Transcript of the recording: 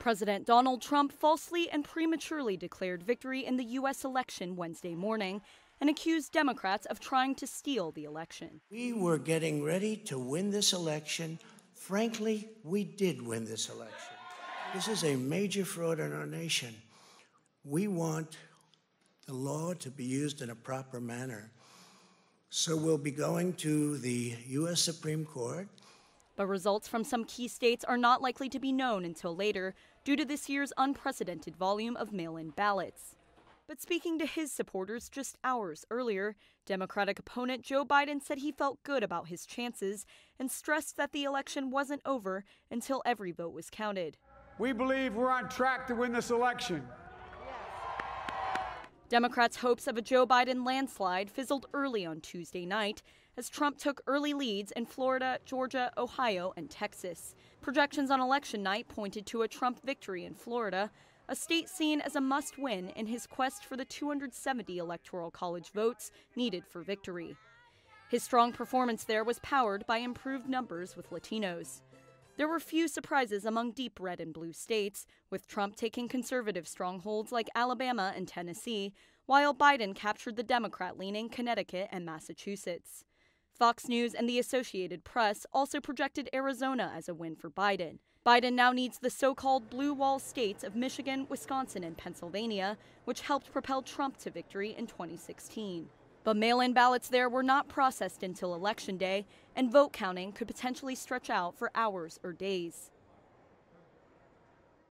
President Donald Trump falsely and prematurely declared victory in the U.S. election Wednesday morning and accused Democrats of trying to steal the election. We were getting ready to win this election. Frankly, we did win this election. This is a major fraud in our nation. We want the law to be used in a proper manner. So we'll be going to the U.S. Supreme Court. But results from some key states are not likely to be known until later due to this year's unprecedented volume of mail in ballots. But speaking to his supporters just hours earlier, Democratic opponent Joe Biden said he felt good about his chances and stressed that the election wasn't over until every vote was counted. We believe we're on track to win this election. Democrats' hopes of a Joe Biden landslide fizzled early on Tuesday night as Trump took early leads in Florida, Georgia, Ohio, and Texas. Projections on election night pointed to a Trump victory in Florida, a state seen as a must win in his quest for the 270 Electoral College votes needed for victory. His strong performance there was powered by improved numbers with Latinos. There were few surprises among deep red and blue states, with Trump taking conservative strongholds like Alabama and Tennessee, while Biden captured the Democrat leaning Connecticut and Massachusetts. Fox News and the Associated Press also projected Arizona as a win for Biden. Biden now needs the so called blue wall states of Michigan, Wisconsin, and Pennsylvania, which helped propel Trump to victory in 2016. But mail in ballots there were not processed until Election Day, and vote counting could potentially stretch out for hours or days.